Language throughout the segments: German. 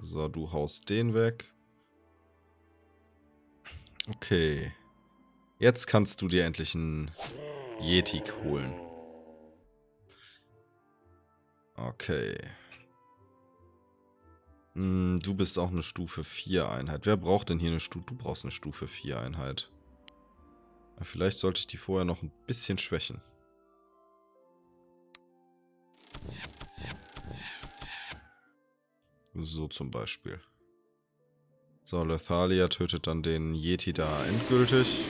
So, du haust den weg. Okay. Jetzt kannst du dir endlich einen Yeti holen. Okay. Hm, du bist auch eine Stufe 4 Einheit. Wer braucht denn hier eine Stufe? Du brauchst eine Stufe 4 Einheit. Vielleicht sollte ich die vorher noch ein bisschen schwächen. So zum Beispiel. So, Lethalia tötet dann den Yeti da endgültig.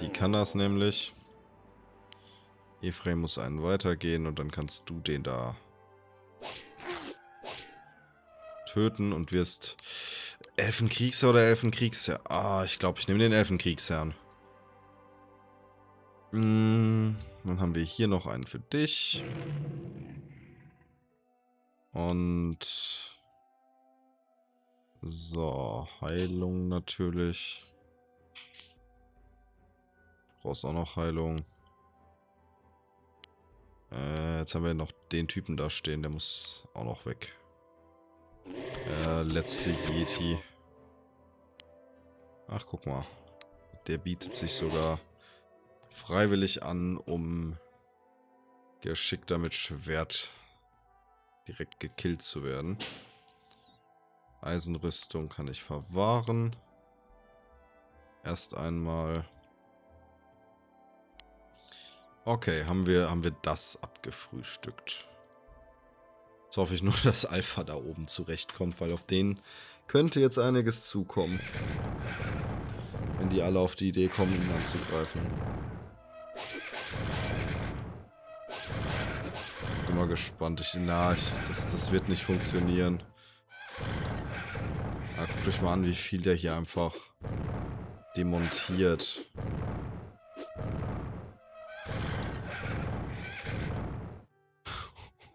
Die kann das nämlich. Ephraim muss einen weitergehen und dann kannst du den da töten und wirst Elfenkriegsherr oder Elfenkriegsherr? Ah, ich glaube, ich nehme den Elfenkriegsherrn. Hm, dann haben wir hier noch einen für dich. Und... So, Heilung natürlich. Brauchst auch noch Heilung. Äh, jetzt haben wir noch den Typen da stehen, der muss auch noch weg. Der letzte Yeti. Ach, guck mal. Der bietet sich sogar freiwillig an, um geschickter mit Schwert direkt gekillt zu werden. Eisenrüstung kann ich verwahren. Erst einmal. Okay, haben wir, haben wir das abgefrühstückt. Jetzt hoffe ich nur, dass Alpha da oben zurechtkommt, weil auf den könnte jetzt einiges zukommen. Wenn die alle auf die Idee kommen, ihn anzugreifen. Mal gespannt. Ich, na, ich, das, das wird nicht funktionieren. Na, guckt euch mal an, wie viel der hier einfach demontiert.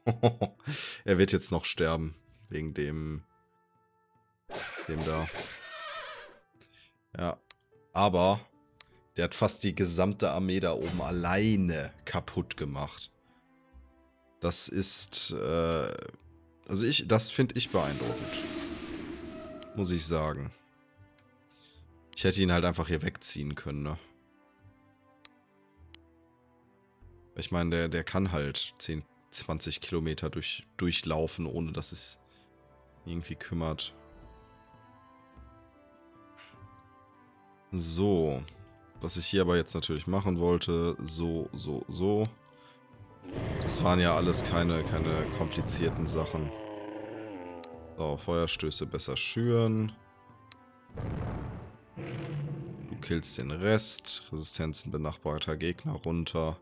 er wird jetzt noch sterben. Wegen dem... Dem da. Ja. Aber... Der hat fast die gesamte Armee da oben alleine kaputt gemacht. Das ist... Äh, also ich... Das finde ich beeindruckend. Muss ich sagen. Ich hätte ihn halt einfach hier wegziehen können, ne? Ich meine, der, der kann halt 10, 20 Kilometer durch, durchlaufen, ohne dass es irgendwie kümmert. So. Was ich hier aber jetzt natürlich machen wollte, so, so, so. Das waren ja alles keine, keine komplizierten Sachen. So, Feuerstöße besser schüren. Du killst den Rest. Resistenzen benachbarter Gegner runter.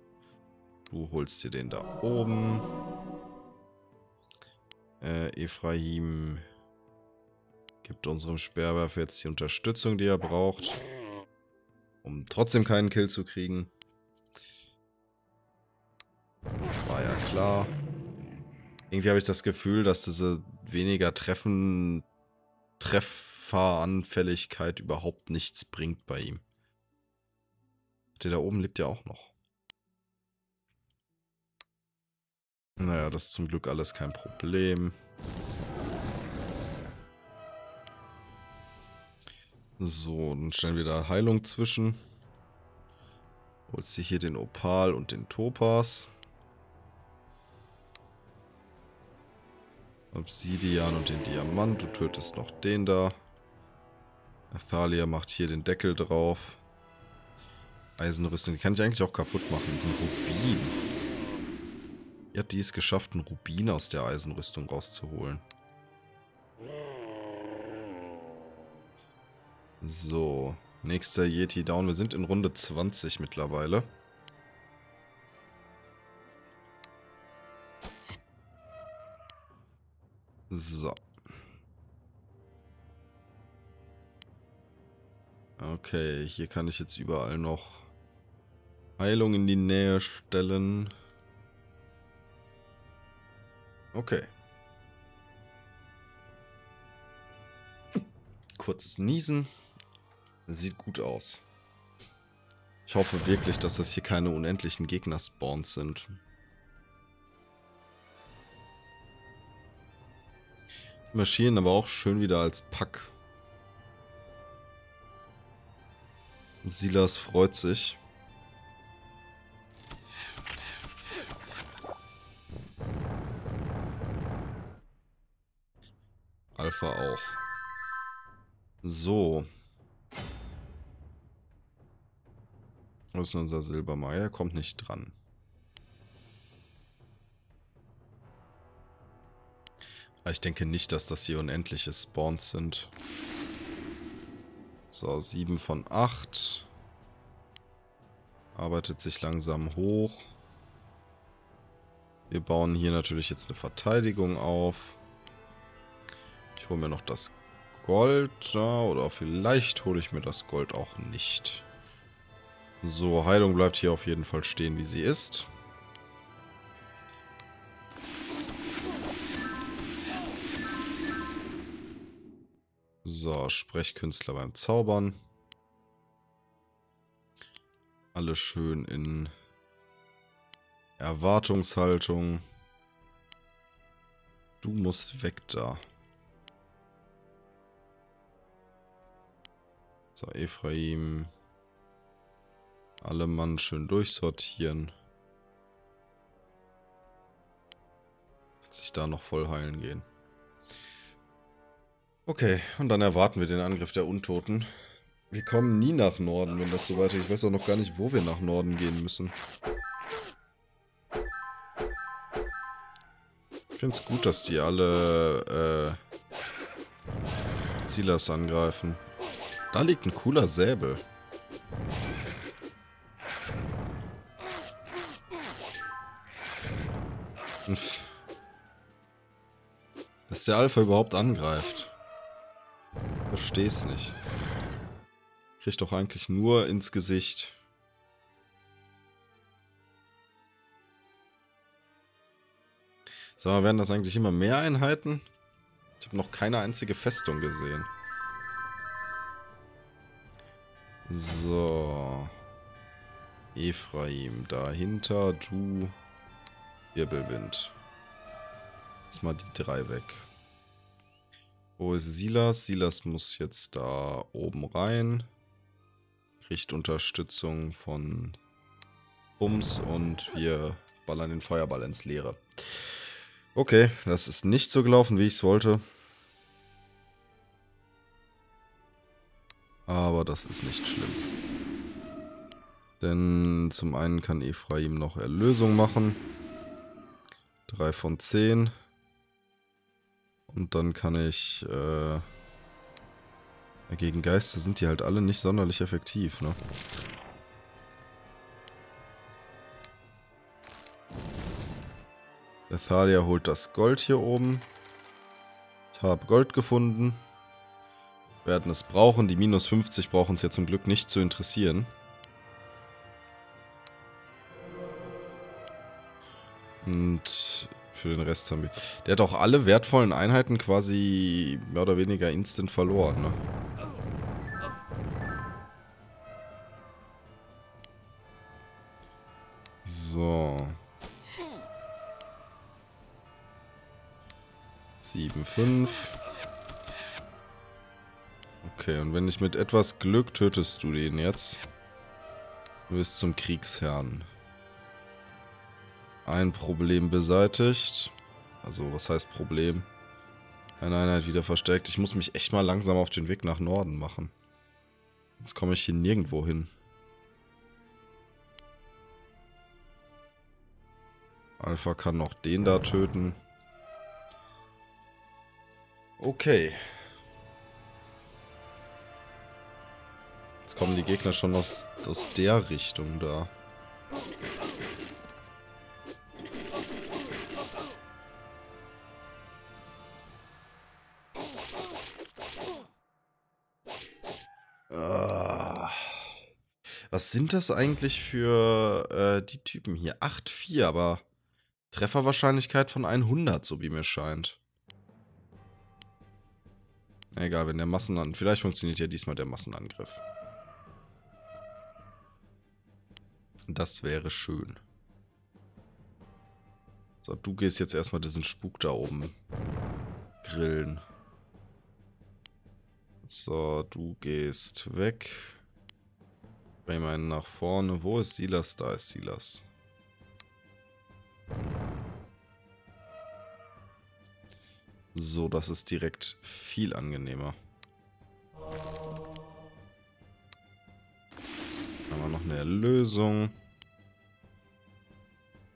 Du holst dir den da oben. Äh, Ephraim gibt unserem Sperrwerfer jetzt die Unterstützung, die er braucht. Um trotzdem keinen Kill zu kriegen. War ja klar. Irgendwie habe ich das Gefühl, dass diese weniger Treffen, Trefferanfälligkeit überhaupt nichts bringt bei ihm. Der da oben lebt ja auch noch. Naja, das ist zum Glück alles kein Problem. So, dann stellen wir da Heilung zwischen. Holst du hier den Opal und den Topaz. Obsidian und den Diamant. Du tötest noch den da. Athalia macht hier den Deckel drauf. Eisenrüstung, die kann ich eigentlich auch kaputt machen. Ein Rubin. Wie hat die es geschafft, einen Rubin aus der Eisenrüstung rauszuholen? So, nächster Yeti down. Wir sind in Runde 20 mittlerweile. So. Okay, hier kann ich jetzt überall noch Heilung in die Nähe stellen. Okay. Kurzes Niesen. Sieht gut aus. Ich hoffe wirklich, dass das hier keine unendlichen Gegner-Spawns sind. Maschinen aber auch schön wieder als Pack. Silas freut sich. Alpha auch. So. Wo ist unser Silbermeier? Kommt nicht dran. Ich denke nicht, dass das hier unendliche Spawns sind. So, 7 von 8. Arbeitet sich langsam hoch. Wir bauen hier natürlich jetzt eine Verteidigung auf. Ich hole mir noch das Gold. Ja, oder vielleicht hole ich mir das Gold auch nicht. So, Heilung bleibt hier auf jeden Fall stehen, wie sie ist. So, Sprechkünstler beim Zaubern. Alle schön in Erwartungshaltung. Du musst weg da. So, Ephraim. Alle Mann schön durchsortieren. Wird sich da noch voll heilen gehen. Okay, und dann erwarten wir den Angriff der Untoten. Wir kommen nie nach Norden, wenn das so weiter. Ich weiß auch noch gar nicht, wo wir nach Norden gehen müssen. Ich finde es gut, dass die alle äh, Silas angreifen. Da liegt ein cooler Säbel. Dass der Alpha überhaupt angreift. Versteh's nicht. Kriegt doch eigentlich nur ins Gesicht. Sag mal, werden das eigentlich immer mehr Einheiten? Ich habe noch keine einzige Festung gesehen. So. Ephraim, dahinter, du, Wirbelwind. Jetzt mal die drei weg. Wo ist Silas? Silas muss jetzt da oben rein. Kriegt Unterstützung von Bums und wir ballern den Feuerball ins Leere. Okay, das ist nicht so gelaufen, wie ich es wollte. Aber das ist nicht schlimm. Denn zum einen kann Ephraim noch Erlösung machen. 3 von 10. Und dann kann ich... Äh, gegen Geister sind die halt alle nicht sonderlich effektiv, ne? Lethalia holt das Gold hier oben. Ich habe Gold gefunden. Wir werden es brauchen. Die minus 50 brauchen uns ja zum Glück nicht zu interessieren. Und für den Rest haben wir... Der hat auch alle wertvollen Einheiten quasi mehr oder weniger instant verloren, ne? So. 7, 5. Okay, und wenn ich mit etwas Glück tötest du den jetzt. Du bist zum Kriegsherrn. Ein Problem beseitigt. Also, was heißt Problem? Eine Einheit wieder verstärkt. Ich muss mich echt mal langsam auf den Weg nach Norden machen. Jetzt komme ich hier nirgendwo hin. Alpha kann noch den da töten. Okay. Jetzt kommen die Gegner schon aus, aus der Richtung da. Was sind das eigentlich für äh, die Typen hier? 8-4, aber Trefferwahrscheinlichkeit von 100, so wie mir scheint. Egal, wenn der Massenangriff... Vielleicht funktioniert ja diesmal der Massenangriff. Das wäre schön. So, du gehst jetzt erstmal diesen Spuk da oben grillen. So, du gehst weg. Bring mal nach vorne. Wo ist Silas? Da ist Silas. So, das ist direkt viel angenehmer. Haben wir noch eine Erlösung.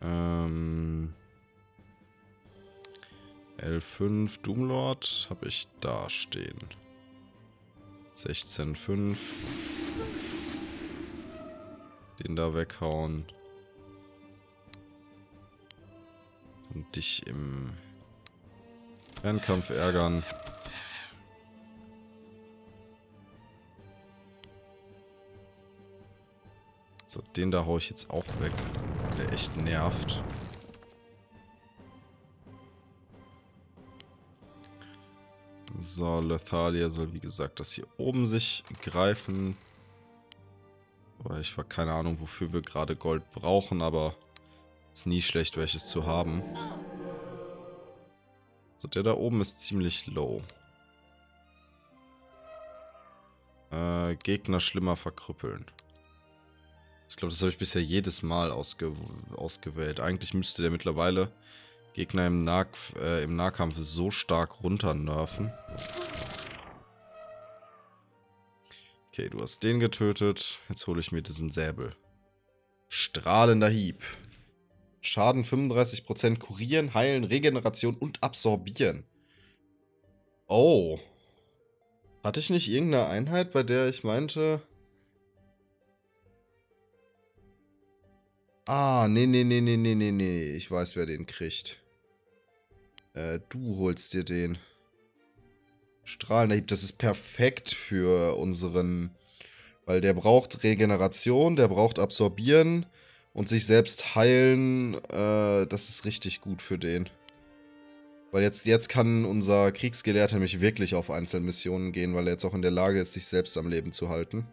Ähm... L5 Doomlord habe ich da stehen. 16,5. Den da weghauen. Und dich im Fernkampf ärgern. So, den da hau ich jetzt auch weg. Der echt nervt. So, Lethalia soll wie gesagt das hier oben sich greifen. Weil ich war keine Ahnung, wofür wir gerade Gold brauchen, aber ist nie schlecht, welches zu haben. So, der da oben ist ziemlich low. Äh, Gegner schlimmer verkrüppeln. Ich glaube, das habe ich bisher jedes Mal ausge ausgewählt. Eigentlich müsste der mittlerweile Gegner im, nah äh, im Nahkampf so stark runternerven. Okay, du hast den getötet. Jetzt hole ich mir diesen Säbel. Strahlender Hieb. Schaden 35%, kurieren, heilen, Regeneration und absorbieren. Oh. Hatte ich nicht irgendeine Einheit, bei der ich meinte... Ah, nee, nee, nee, nee, nee, nee, nee. Ich weiß, wer den kriegt. Äh, du holst dir den. Strahlender Hieb, das ist perfekt für unseren... Weil der braucht Regeneration, der braucht Absorbieren und sich selbst heilen. Äh, das ist richtig gut für den. Weil jetzt, jetzt kann unser Kriegsgelehrter nämlich wirklich auf Einzelmissionen gehen, weil er jetzt auch in der Lage ist, sich selbst am Leben zu halten.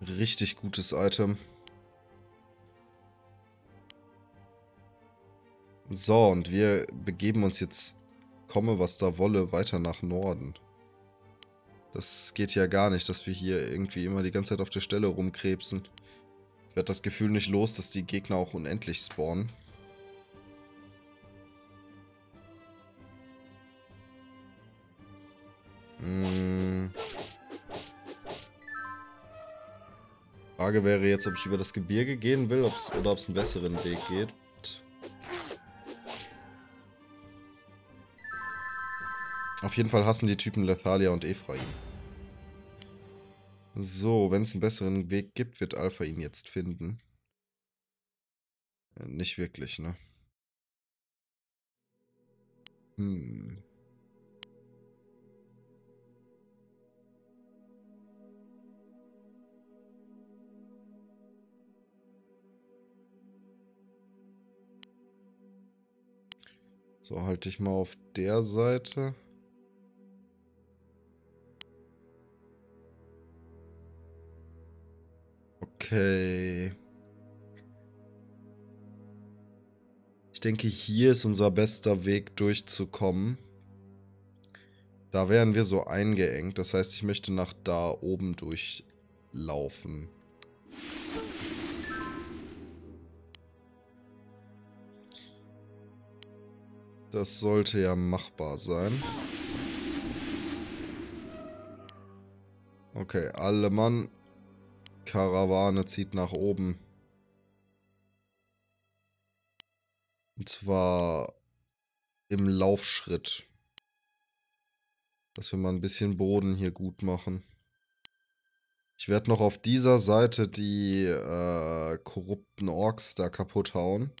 Richtig gutes Item. So, und wir begeben uns jetzt, komme was da wolle, weiter nach Norden. Das geht ja gar nicht, dass wir hier irgendwie immer die ganze Zeit auf der Stelle rumkrebsen. Ich werde das Gefühl nicht los, dass die Gegner auch unendlich spawnen. Hm. Frage wäre jetzt, ob ich über das Gebirge gehen will ob's, oder ob es einen besseren Weg geht. Auf jeden Fall hassen die Typen Lethalia und Ephraim. So, wenn es einen besseren Weg gibt, wird Alpha ihn jetzt finden. Äh, nicht wirklich, ne? Hm. So, halte ich mal auf der Seite. Okay. Ich denke, hier ist unser bester Weg durchzukommen. Da wären wir so eingeengt. Das heißt, ich möchte nach da oben durchlaufen. Das sollte ja machbar sein. Okay, alle Mann Karawane zieht nach oben. Und zwar im Laufschritt. Dass wir mal ein bisschen Boden hier gut machen. Ich werde noch auf dieser Seite die äh, korrupten Orks da kaputt hauen.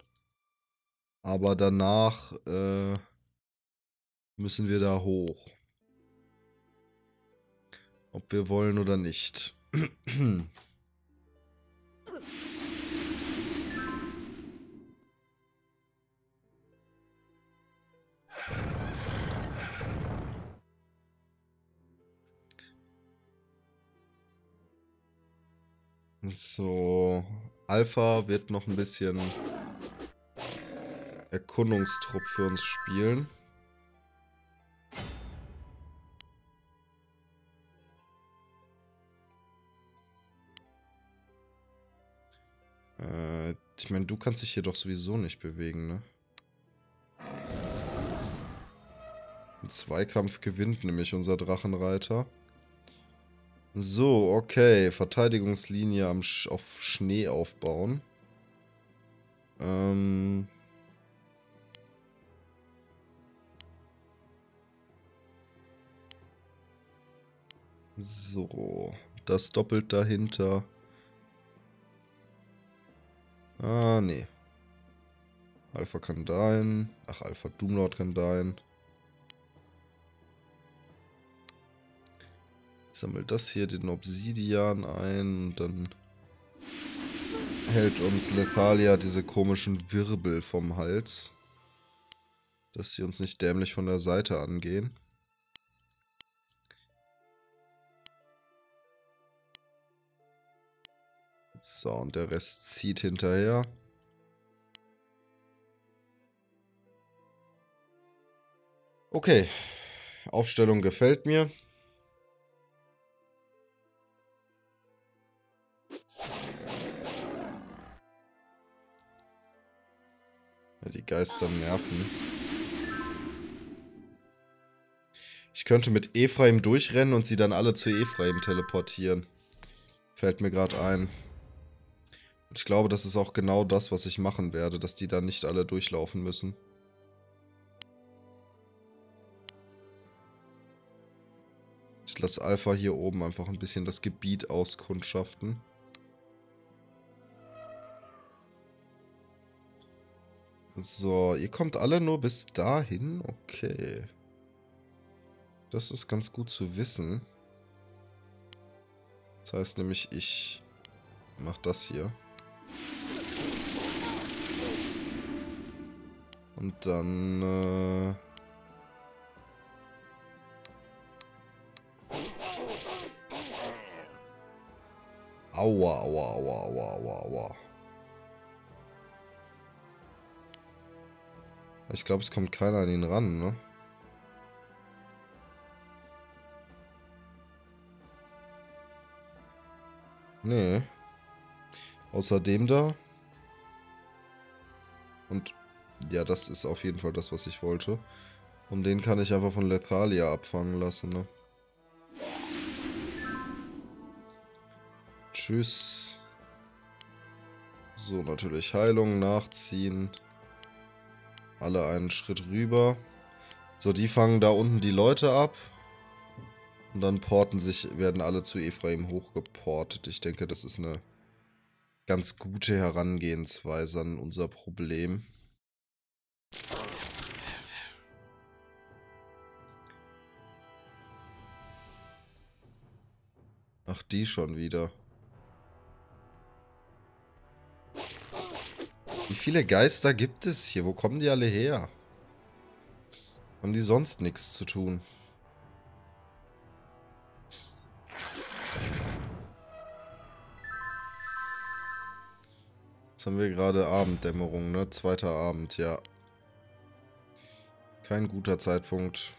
Aber danach äh, müssen wir da hoch. Ob wir wollen oder nicht. So, Alpha wird noch ein bisschen Erkundungstrupp für uns spielen. Äh, ich meine, du kannst dich hier doch sowieso nicht bewegen, ne? Ein Zweikampf gewinnt nämlich unser Drachenreiter. So, okay. Verteidigungslinie am Sch auf Schnee aufbauen. Ähm... So, das doppelt dahinter. Ah, nee. Alpha kann dahin. Ach, Alpha Doomlord kann dahin. Sammelt das hier, den Obsidian ein und dann hält uns Lethalia diese komischen Wirbel vom Hals. Dass sie uns nicht dämlich von der Seite angehen. So, und der Rest zieht hinterher. Okay. Aufstellung gefällt mir. Die Geister nerven. Ich könnte mit Ephraim durchrennen und sie dann alle zu Ephraim teleportieren. Fällt mir gerade ein. Und ich glaube, das ist auch genau das, was ich machen werde, dass die dann nicht alle durchlaufen müssen. Ich lasse Alpha hier oben einfach ein bisschen das Gebiet auskundschaften. So, ihr kommt alle nur bis dahin? Okay. Das ist ganz gut zu wissen. Das heißt nämlich, ich mache das hier. Und dann... Äh aua, aua, aua, aua, aua, aua. Ich glaube, es kommt keiner an ihn ran, ne? Nee. Außerdem da. Und ja, das ist auf jeden Fall das, was ich wollte. Und den kann ich einfach von Lethalia abfangen lassen, ne? Tschüss. So, natürlich Heilung nachziehen. Alle einen Schritt rüber. So, die fangen da unten die Leute ab. Und dann porten sich, werden alle zu Ephraim hochgeportet. Ich denke, das ist eine ganz gute Herangehensweise an unser Problem. Ach, die schon wieder. Wie viele Geister gibt es hier? Wo kommen die alle her? Haben die sonst nichts zu tun? Jetzt haben wir gerade Abenddämmerung, ne? Zweiter Abend, ja. Kein guter Zeitpunkt.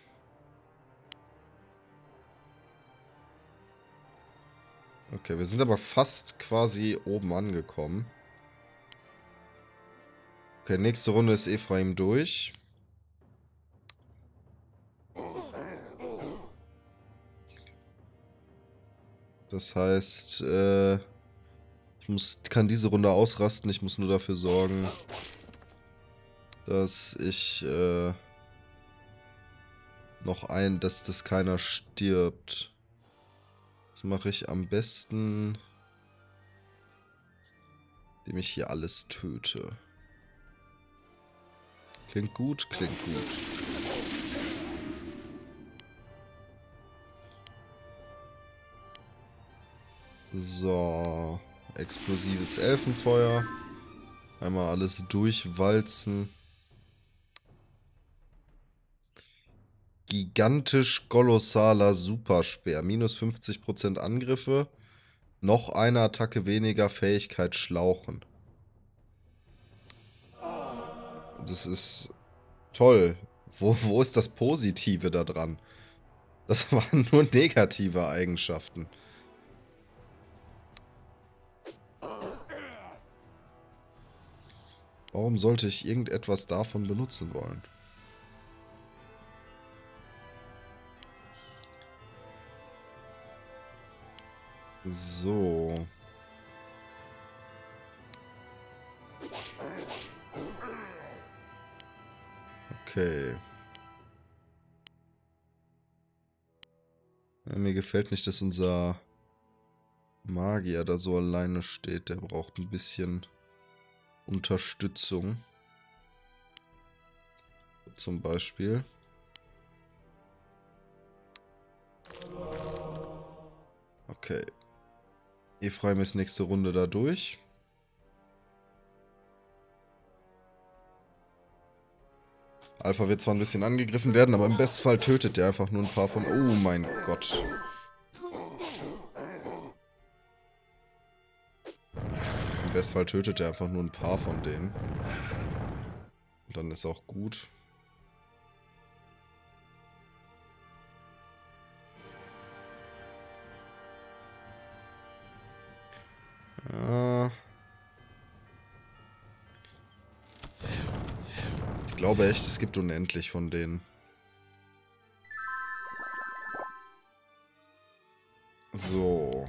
Okay, wir sind aber fast quasi oben angekommen. Okay, nächste Runde ist Ephraim durch. Das heißt, äh, ich muss, kann diese Runde ausrasten. Ich muss nur dafür sorgen, dass ich äh, noch ein, dass das keiner stirbt. Das mache ich am besten, indem ich hier alles töte. Klingt gut, klingt gut. So, explosives Elfenfeuer. Einmal alles durchwalzen. Gigantisch kolossaler Superspeer. Minus 50% Angriffe. Noch eine Attacke weniger Fähigkeit Schlauchen. Das ist toll. Wo, wo ist das Positive da dran? Das waren nur negative Eigenschaften. Warum sollte ich irgendetwas davon benutzen wollen? So. Okay. Ja, mir gefällt nicht, dass unser Magier da so alleine steht. Der braucht ein bisschen Unterstützung. Zum Beispiel. Okay. Ephraim ist nächste Runde da durch. Alpha wird zwar ein bisschen angegriffen werden, aber im Bestfall tötet er einfach nur ein paar von... Oh mein Gott. Im Bestfall tötet er einfach nur ein paar von denen. Und dann ist auch gut. Ja. Glaube echt, es gibt unendlich von denen. So.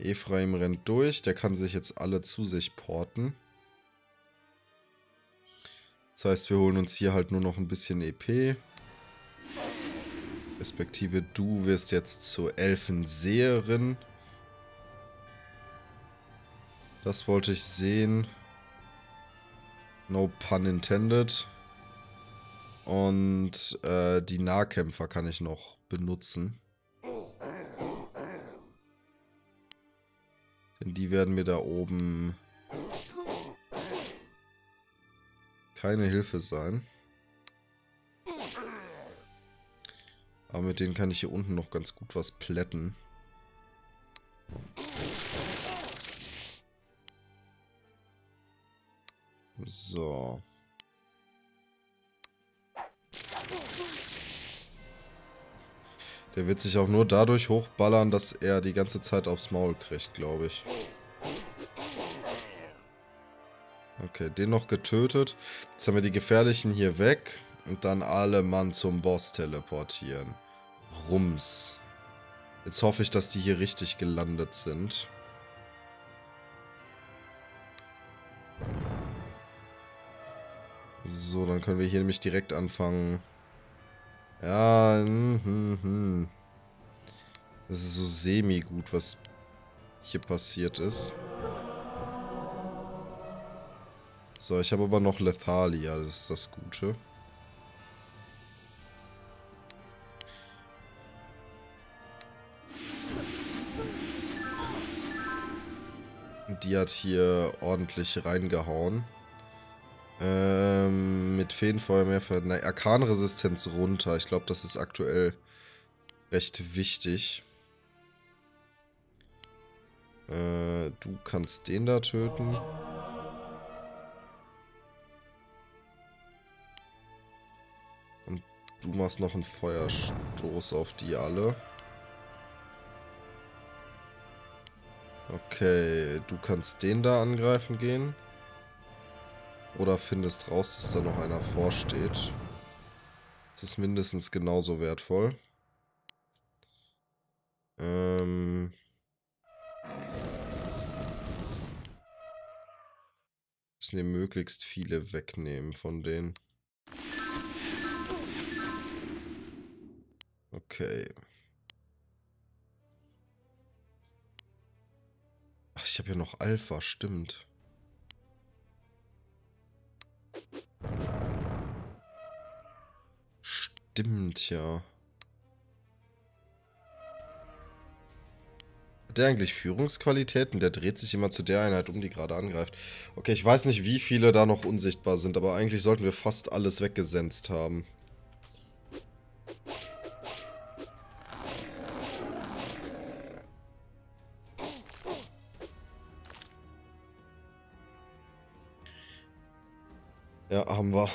Ephraim rennt durch. Der kann sich jetzt alle zu sich porten. Das heißt, wir holen uns hier halt nur noch ein bisschen EP. Respektive du wirst jetzt zur Elfenseherin. Das wollte ich sehen. No pun intended. Und äh, die Nahkämpfer kann ich noch benutzen. Denn die werden mir da oben keine Hilfe sein. Aber mit denen kann ich hier unten noch ganz gut was plätten. So. Der wird sich auch nur dadurch hochballern, dass er die ganze Zeit aufs Maul kriegt, glaube ich. Okay, den noch getötet. Jetzt haben wir die Gefährlichen hier weg. Und dann alle Mann zum Boss teleportieren. Rums. Jetzt hoffe ich, dass die hier richtig gelandet sind. So, dann können wir hier nämlich direkt anfangen. Ja, hm, hm, hm. Das ist so semi-gut, was hier passiert ist. So, ich habe aber noch Lethalia, das ist das Gute. Die hat hier ordentlich reingehauen. Ähm, mit Feenfeuer mehr ver... Na, Arkanresistenz runter. Ich glaube, das ist aktuell recht wichtig. Äh, du kannst den da töten. Und du machst noch einen Feuerstoß auf die alle. Okay, du kannst den da angreifen gehen. Oder findest raus, dass da noch einer vorsteht. Das ist mindestens genauso wertvoll. Ähm... Müssen hier möglichst viele wegnehmen von denen. Okay. Ach, ich habe ja noch Alpha, stimmt. Stimmt ja. Hat der eigentlich Führungsqualitäten? Der dreht sich immer zu der Einheit um, die gerade angreift. Okay, ich weiß nicht, wie viele da noch unsichtbar sind, aber eigentlich sollten wir fast alles weggesenzt haben. Ja, haben wir.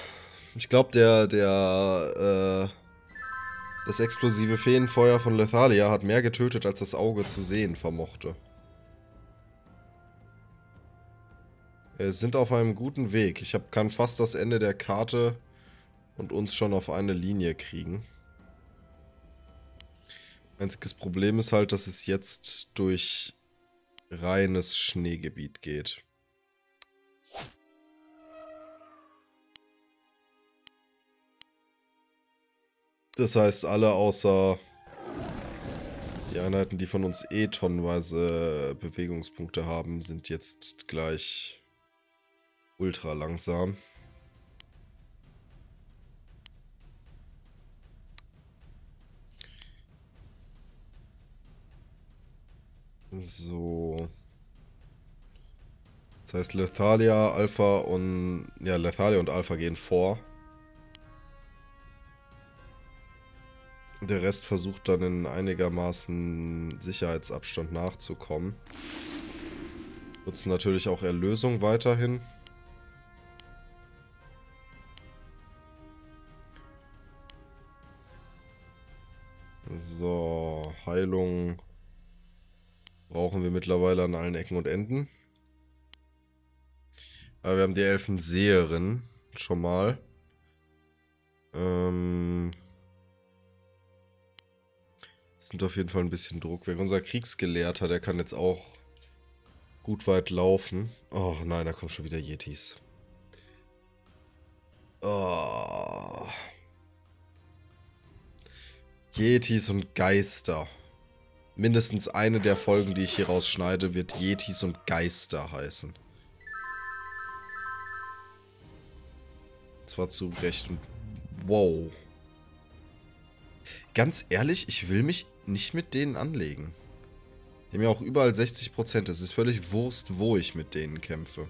Ich glaube, der, der, äh, das explosive Feenfeuer von Lethalia hat mehr getötet, als das Auge zu sehen vermochte. Wir sind auf einem guten Weg. Ich hab, kann fast das Ende der Karte und uns schon auf eine Linie kriegen. Einziges Problem ist halt, dass es jetzt durch reines Schneegebiet geht. Das heißt, alle außer die Einheiten, die von uns eh tonnenweise Bewegungspunkte haben, sind jetzt gleich ultra langsam. So. Das heißt, Lethalia, Alpha und... Ja, Lethalia und Alpha gehen vor. Der Rest versucht dann in einigermaßen Sicherheitsabstand nachzukommen. Nutzen natürlich auch Erlösung weiterhin. So, Heilung brauchen wir mittlerweile an allen Ecken und Enden. Aber wir haben die Elfenseherin schon mal. Ähm sind auf jeden Fall ein bisschen Druck weg. Unser Kriegsgelehrter, der kann jetzt auch gut weit laufen. Oh nein, da kommen schon wieder Yetis. Oh. Yetis und Geister. Mindestens eine der Folgen, die ich hier rausschneide, wird Yetis und Geister heißen. Zwar zu Recht und... Wow. Ganz ehrlich, ich will mich nicht mit denen anlegen. Die haben ja auch überall 60%. Es ist völlig Wurst, wo ich mit denen kämpfe.